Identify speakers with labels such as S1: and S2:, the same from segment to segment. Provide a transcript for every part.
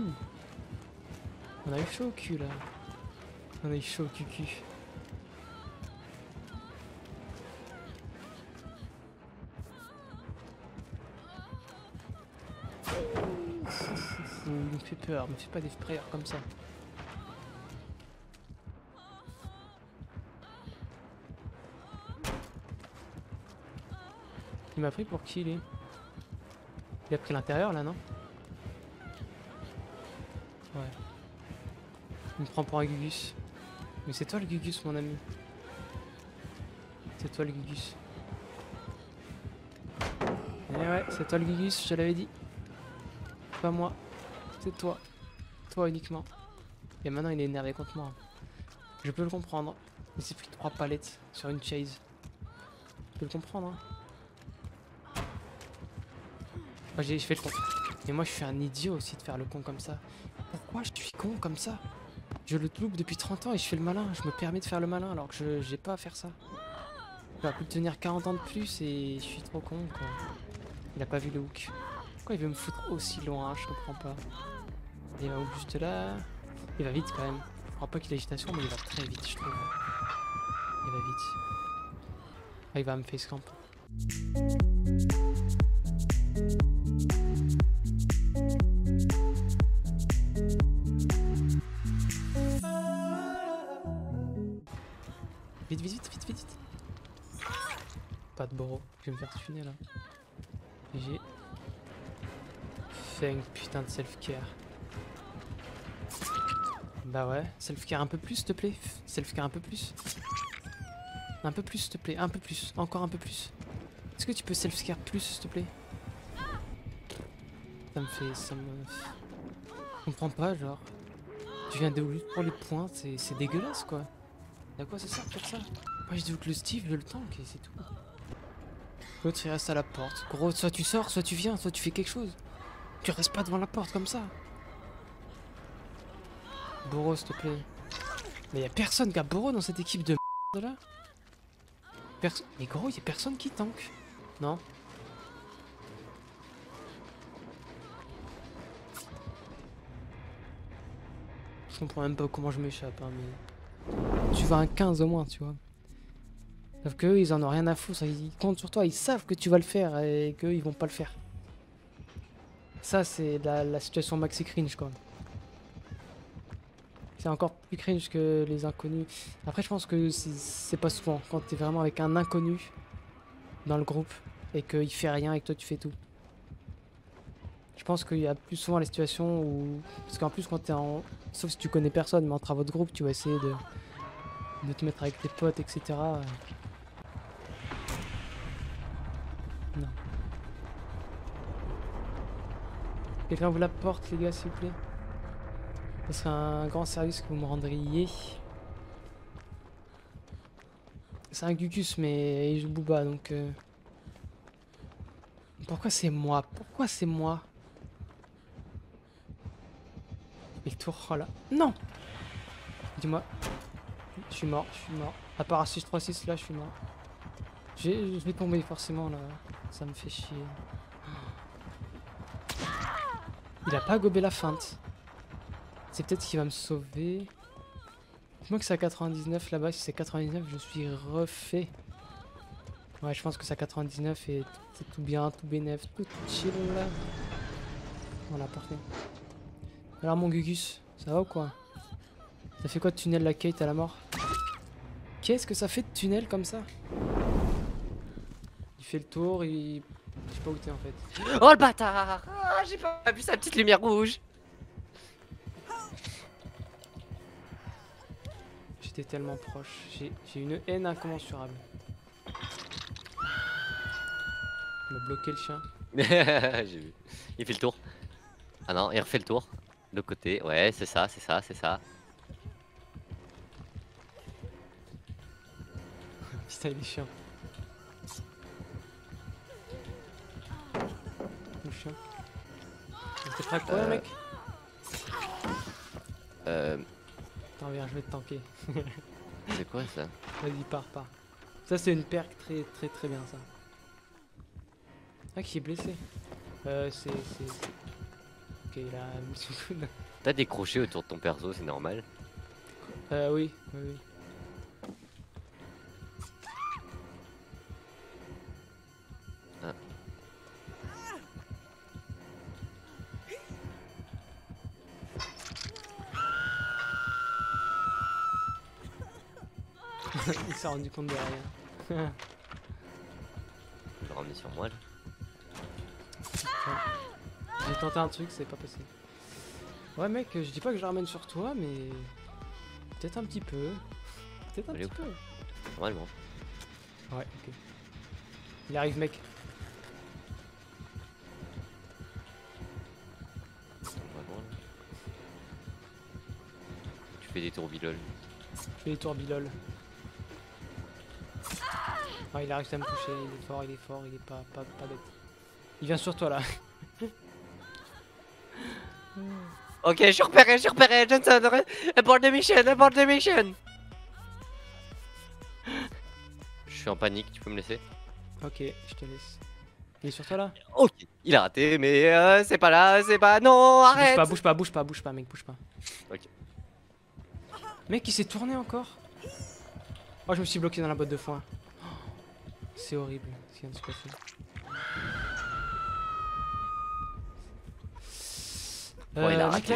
S1: On a eu chaud au cul là. On a eu chaud au cul. Il me fait peur, me fais pas des frayeurs comme ça. Il m'a pris pour qui il est Il a pris l'intérieur là non? Ouais. Il me prend pour un Gugus. Mais c'est toi le Gugus mon ami. C'est toi le Gugus. Eh ouais, c'est toi le Gugus, je l'avais dit. Pas moi. C'est toi. Toi uniquement. Et maintenant il est énervé contre moi. Je peux le comprendre. Il s'est pris trois palettes sur une chase. Je peux le comprendre. Hein. Oh, j'ai fait le con. Et moi je suis un idiot aussi de faire le con comme ça. Pourquoi je suis con comme ça? Je le loupe depuis 30 ans et je fais le malin. Je me permets de faire le malin alors que je j'ai pas à faire ça. Il va plus tenir 40 ans de plus et je suis trop con quoi. Il a pas vu le hook. Pourquoi il veut me foutre aussi loin? Je comprends pas. Il va juste là. Il va vite quand même. Je crois pas qu'il a agitation, mais il va très vite, je trouve. Il va vite. Ah, il va me face Vite, vite, vite, vite, vite. Pas de bro. Je vais me faire tuner là. J'ai fait une putain de self-care. Bah ouais, self-care un peu plus s'il te plaît. Self-care un peu plus. Un peu plus s'il te plaît, un peu plus, encore un peu plus. Est-ce que tu peux self-care plus s'il te plaît? Ça me fait... ça me... Je comprends pas genre. Tu viens de pour les points, c'est dégueulasse quoi. Y'a quoi c'est ça pour ça Moi je dis que le Steve je le tank et c'est tout. L'autre il reste à la porte. Gros, soit tu sors, soit tu viens, soit tu fais quelque chose. Tu restes pas devant la porte comme ça. Boro, s'il te plaît. Mais y a personne qui a Boro dans cette équipe de merde là. Perso Mais gros, y a personne qui tank. Non Je comprends même pas comment je m'échappe, hein, mais... Tu vas un 15 au moins, tu vois. Sauf qu'eux, ils en ont rien à foutre. Ils comptent sur toi, ils savent que tu vas le faire et qu'eux, ils vont pas le faire. Ça, c'est la, situation maxi cringe, quoi. C'est encore plus cringe que les inconnus. Après, je pense que c'est pas souvent. Quand t'es vraiment avec un inconnu dans le groupe et qu'il fait rien et que toi, tu fais tout. Je pense qu'il y a plus souvent les situations où... Parce qu'en plus, quand t'es en... Sauf si tu connais personne, mais en travaux de groupe, tu vas essayer de, de te mettre avec tes potes, etc. Non. Quelqu'un vous la porte, les gars, s'il vous plaît Ce serait un grand service que vous me rendriez. C'est un Gugus, mais il joue Booba, donc... Euh... Pourquoi c'est moi? Pourquoi c'est moi? Et tour, oh là. Non Dis-moi. Je suis mort, je suis mort. À part à 636, là, je suis mort. Je vais tomber forcément, là. Ça me fait chier. Il a pas gobé la feinte. C'est peut-être qu'il va me sauver. Dis-moi que c'est à 99 là-bas. Si c'est 99, je suis refait. Ouais, je pense que c'est à 99 et c'est tout bien, tout bénef, tout chill là. On l'a parfait. Alors mon Gugus, ça va ou quoi? Ça fait quoi de tunnel la Kate à la mort? Qu'est-ce que ça fait de tunnel comme ça? Il fait le tour, il... Je sais pas où t'es en fait.
S2: Oh le bâtard ah, J'ai pas vu sa petite lumière rouge
S1: J'étais tellement proche. J'ai une haine incommensurable. Il m'a bloqué le chien.
S2: J'ai vu. Il fait le tour. Ah non, il refait le tour. De côté. Ouais, c'est ça, c'est ça, c'est ça.
S1: Putain, il est chiant. Le chien. T'es prêt à quoi,
S2: Euh.
S1: mec
S2: Euh.
S1: Attends, viens, je vais te tanker.
S2: C'est quoi ça
S1: Vas-y, pars, pars. Ça, c'est une perque très, très, très bien, ça. Ah, qui est blessé. Euh, c'est...
S2: T'as des crochets autour de ton perso, c'est normal.
S1: Euh, oui, oui, oui.
S2: Ah.
S1: il s'est rendu compte de rien.
S2: Je ramener sur moi là.
S1: J'ai tenté un truc, c'est pas passé. Ouais mec, je dis pas que je ramène sur toi, mais... Peut-être un petit peu. Peut-être un
S2: Allez,
S1: petit peu.
S2: Normalement.
S1: Ouais, ok. Il arrive mec.
S2: Tu fais des tourbillol.
S1: Je fais des tours bilol. Ah, il a réussi à me toucher, il est fort, il est fort, il est pas, pas, pas bête. Il vient sur toi là.
S2: Ok, je suis repéré, je suis repéré, Johnson, abort the mission, abort the mission Je suis en panique, tu peux me laisser
S1: ok, je te laisse. Il est sur toi là
S2: Ok, il a raté, mais euh, c'est pas là, c'est pas... Non,
S1: Bouge
S2: arrête
S1: pas, bouge pas, bouge pas, bouge pas, mec, bouge pas.
S2: Ok.
S1: Mec, il s'est tourné encore. Oh, je me suis bloqué dans la botte de foin. Oh, C'est horrible ce qui vient de se passer.
S2: Bon, il a raté,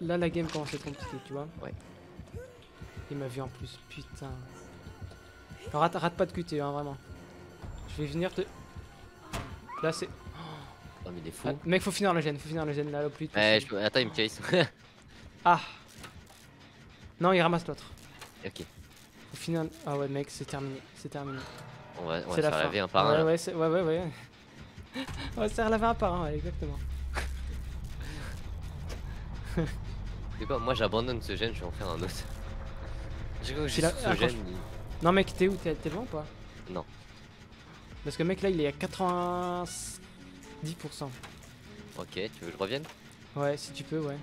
S1: là- la game commence à être compliquée, tu vois.
S2: Ouais.
S1: Il m'a vu en plus, putain. Rate, rate pas de QT, hein, vraiment. Je vais venir te. Là, c'est.
S2: Oh, mais il est fou.
S1: Ah, mec, faut finir la gêne, faut finir la gêne là, au plus vite.
S2: Ouais, je peux... Attends, il me chase.
S1: Ah Non, il ramasse l'autre.
S2: ok,
S1: Faut finir. Ah ouais, mec, c'est terminé, c'est terminé.
S2: on va, on va se faire laver un par
S1: ouais,
S2: un.
S1: Ouais, c'est- ouais, ouais, ouais. On va se faire laver un par un, ouais, exactement.
S2: Quoi Moi j'abandonne ce gène, je vais en faire un autre. J'ai ce
S1: ah,
S2: gène.
S1: Non, mec, t'es où? T'es loin ou pas?
S2: Non.
S1: Parce que, mec, là, il est à 90%.
S2: il- Ok, tu veux que je revienne?
S1: Ouais, si tu peux, ouais.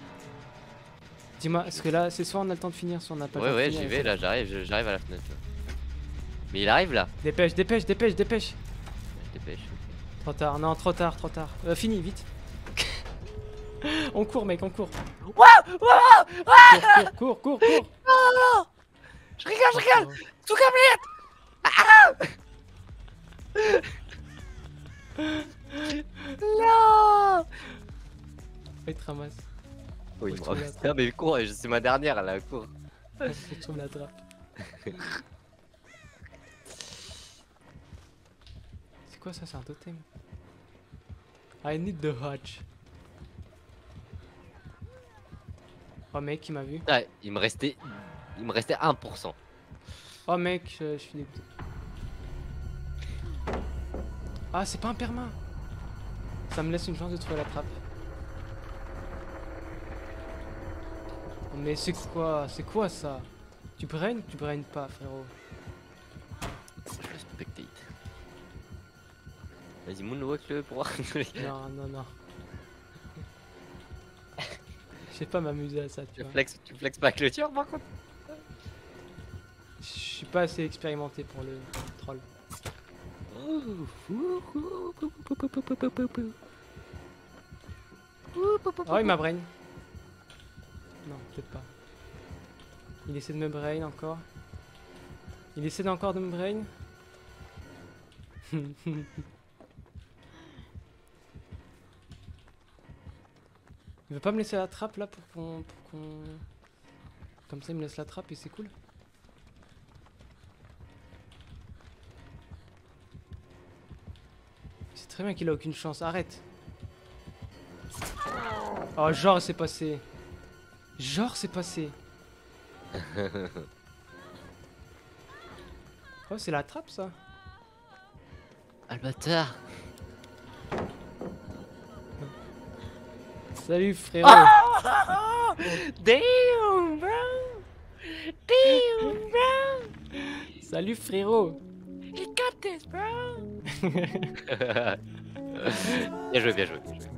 S1: Dis-moi, parce que là, c'est soit on a le temps de finir, soit on n'a pas le
S2: Ouais,
S1: temps de
S2: ouais,
S1: finir.
S2: j'y vais là, j'arrive, j'arrive à la fenêtre. là. Mais il arrive là
S1: Dépêche, dépêche, dépêche, dépêche.
S2: Je dépêche.
S1: Trop tard, non, trop tard, trop tard. Euh, fini, vite. on court, mec, on court.
S2: Waouh
S1: Cours, cours, cours, cours, cours.
S2: Je rigole, je rigole Tout comme Non
S1: Il te ramasse.
S2: Oui,
S1: tu
S2: bravo.
S1: la
S2: Ah, mais cours, c'est ma dernière là, cours.
S1: Faut que tu me l'attrapes. C'est quoi ça C'est un totem? I need the hatch. Oh mec, il m'a vu.
S2: Ah, il me restait. Il me restait 1%.
S1: Oh mec, je, je suis dégoûté. Ah, c'est pas un perma. Ça me laisse une chance de trouver la trappe. Mais c'est quoi C'est quoi ça? Tu brain Tu brain pas, frérot?
S2: Je le spectate. Vas-y, moonwalk le pour voir.
S1: Non, non, non. Sais pas m'amuser à ça, tu
S2: tu,
S1: vois.
S2: flex, tu flex pas avec le tir par contre
S1: Je suis pas assez expérimenté pour le troll. Oh, il m'a brain. Non, peut-être pas. Il essaie de me brain encore. Il essaie encore de me brain. il veut pas me laisser la trappe là pour qu'on. pour qu'on- Comme ça, il me laisse la trappe et c'est cool. C'est très bien qu'il a aucune chance. Arrête. Oh, genre c'est passé. Genre c'est passé. Oh, c'est la trappe ça.
S2: Ah le bâtard
S1: Salut frérot.
S2: Damn bro Damn bro
S1: Salut frérot.
S2: Got this bro Bien joué, bien joué, bien joué.